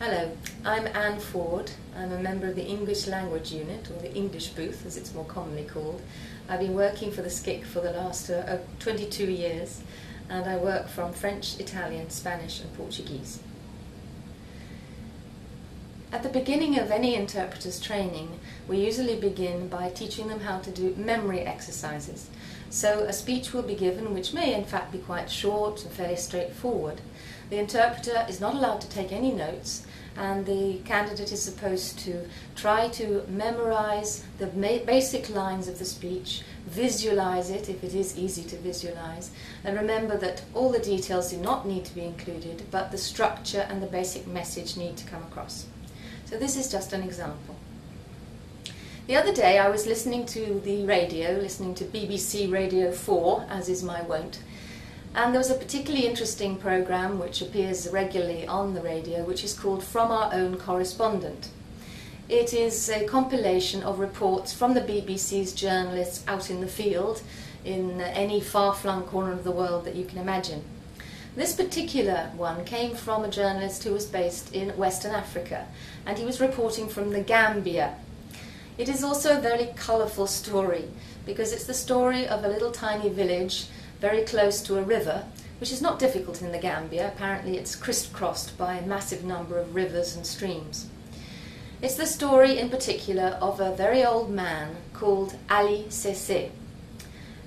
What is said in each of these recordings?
Hello, I'm Anne Ford. I'm a member of the English Language Unit, or the English Booth as it's more commonly called. I've been working for the SCIC for the last uh, uh, 22 years, and I work from French, Italian, Spanish, and Portuguese. At the beginning of any interpreter's training, we usually begin by teaching them how to do memory exercises. So a speech will be given which may in fact be quite short and fairly straightforward. The interpreter is not allowed to take any notes and the candidate is supposed to try to memorize the basic lines of the speech, visualize it if it is easy to visualize, and remember that all the details do not need to be included, but the structure and the basic message need to come across. So this is just an example. The other day I was listening to the radio, listening to BBC Radio 4, as is my wont, and there was a particularly interesting program which appears regularly on the radio, which is called From Our Own Correspondent. It is a compilation of reports from the BBC's journalists out in the field in any far flung corner of the world that you can imagine. This particular one came from a journalist who was based in Western Africa, and he was reporting from the Gambia. It is also a very colourful story because it's the story of a little tiny village very close to a river, which is not difficult in the Gambia. Apparently, it's crisscrossed by a massive number of rivers and streams. It's the story in particular of a very old man called Ali Sese.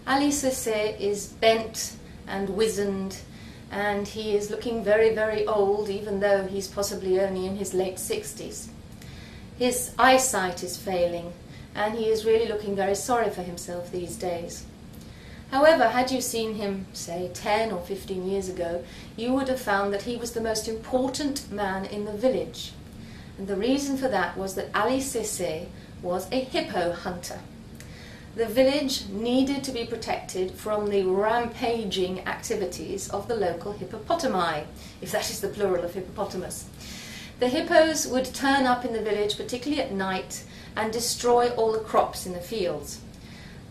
Ali Sese is bent and wizened and he is looking very, very old, even though he's possibly only in his late 60s. His eyesight is failing, and he is really looking very sorry for himself these days. However, had you seen him, say, 10 or 15 years ago, you would have found that he was the most important man in the village. And the reason for that was that Ali Sese was a hippo hunter the village needed to be protected from the rampaging activities of the local hippopotami, if that is the plural of hippopotamus. The hippos would turn up in the village, particularly at night, and destroy all the crops in the fields.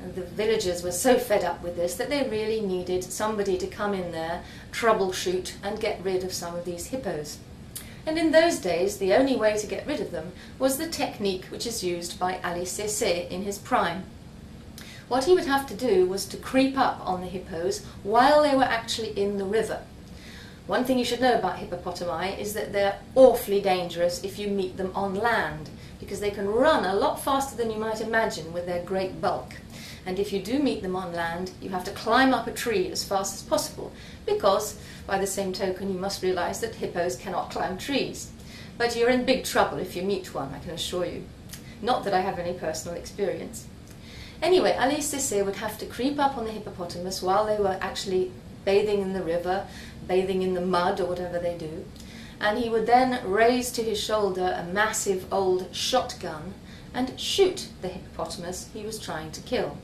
And the villagers were so fed up with this that they really needed somebody to come in there, troubleshoot, and get rid of some of these hippos. And in those days, the only way to get rid of them was the technique which is used by Ali Sese in his prime. What he would have to do was to creep up on the hippos while they were actually in the river. One thing you should know about hippopotami is that they're awfully dangerous if you meet them on land, because they can run a lot faster than you might imagine with their great bulk. And if you do meet them on land, you have to climb up a tree as fast as possible, because, by the same token, you must realize that hippos cannot climb trees. But you're in big trouble if you meet one, I can assure you. Not that I have any personal experience. Anyway, Ali Sese would have to creep up on the hippopotamus while they were actually bathing in the river, bathing in the mud or whatever they do. And he would then raise to his shoulder a massive old shotgun and shoot the hippopotamus he was trying to kill.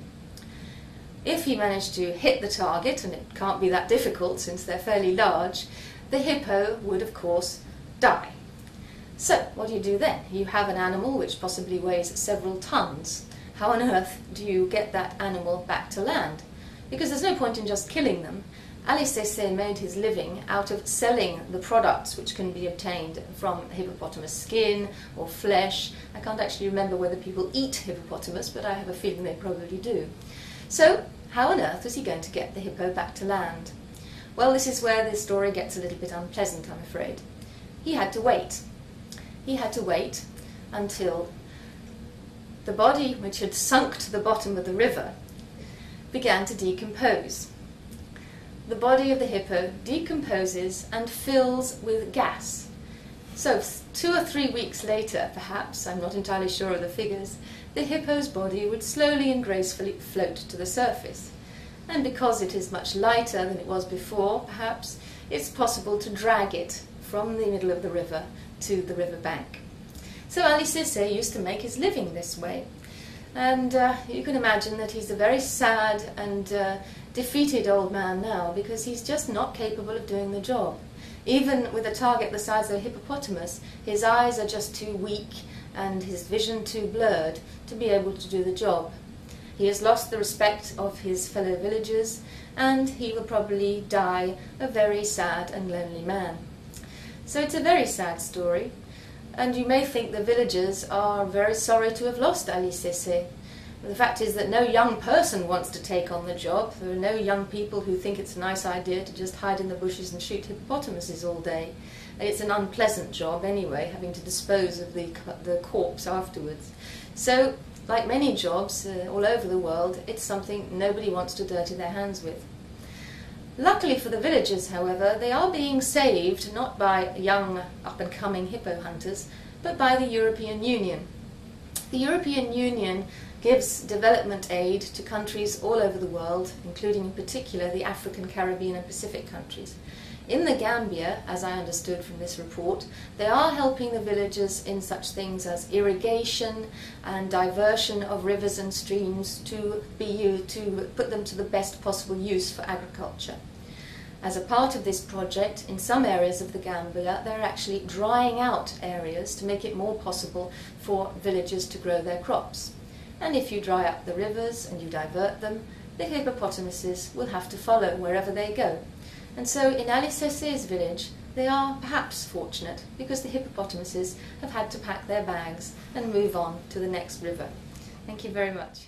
If he managed to hit the target, and it can't be that difficult since they're fairly large, the hippo would, of course, die. So, what do you do then? You have an animal which possibly weighs several tons how on earth do you get that animal back to land? Because there's no point in just killing them. Ali Sese made his living out of selling the products which can be obtained from hippopotamus skin or flesh. I can't actually remember whether people eat hippopotamus, but I have a feeling they probably do. So, how on earth was he going to get the hippo back to land? Well, this is where the story gets a little bit unpleasant, I'm afraid. He had to wait. He had to wait until the body, which had sunk to the bottom of the river, began to decompose. The body of the hippo decomposes and fills with gas. So, two or three weeks later, perhaps, I'm not entirely sure of the figures, the hippo's body would slowly and gracefully float to the surface. And because it is much lighter than it was before, perhaps, it's possible to drag it from the middle of the river to the river bank. So Ali Sese used to make his living this way. And uh, you can imagine that he's a very sad and uh, defeated old man now because he's just not capable of doing the job. Even with a target the size of a hippopotamus, his eyes are just too weak and his vision too blurred to be able to do the job. He has lost the respect of his fellow villagers and he will probably die a very sad and lonely man. So it's a very sad story, And you may think the villagers are very sorry to have lost Ali The fact is that no young person wants to take on the job. There are no young people who think it's a nice idea to just hide in the bushes and shoot hippopotamuses all day. It's an unpleasant job anyway, having to dispose of the, the corpse afterwards. So, like many jobs uh, all over the world, it's something nobody wants to dirty their hands with. Luckily for the villagers, however, they are being saved not by young up and coming hippo hunters, but by the European Union. The European Union gives development aid to countries all over the world, including in particular the African, Caribbean, and Pacific countries. In the Gambia, as I understood from this report, they are helping the villagers in such things as irrigation and diversion of rivers and streams to be to put them to the best possible use for agriculture. As a part of this project, in some areas of the Gambia, they're actually drying out areas to make it more possible for villagers to grow their crops. And if you dry up the rivers and you divert them, the hippopotamuses will have to follow wherever they go. And so in Ali Sese's village, they are perhaps fortunate because the hippopotamuses have had to pack their bags and move on to the next river. Thank you very much.